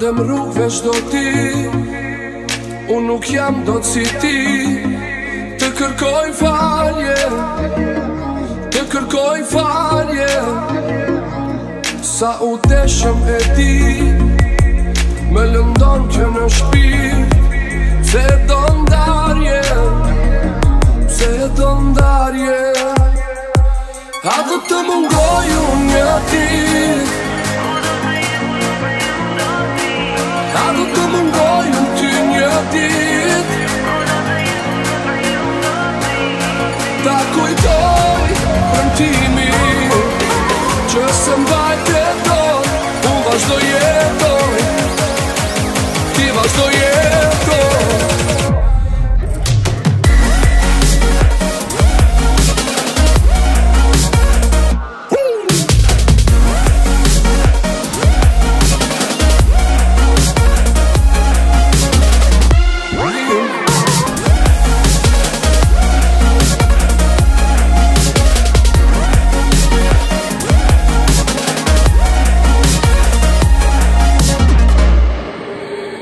ndëm rrugve shdo ti Unë nuk jam do të si ti Të kërkoj falje Të kërkoj falje Sa u deshëm e ti Më lëndon kjo në shpi Se do ndarje Se do ndarje A dhe të mungoj unë një ti estoy yendo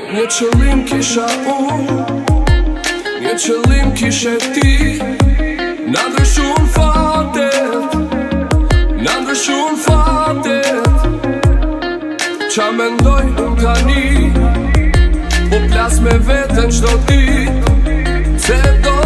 Një qëllim kisha un Një qëllim kishe ti Në ndryshu në fatet Në ndryshu në fatet Qa me ndoj në tani Po plas me vetën qdo ti Se do